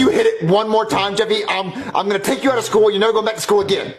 you hit it one more time, Jeffy, I'm, I'm gonna take you out of school. You're never going back to school again.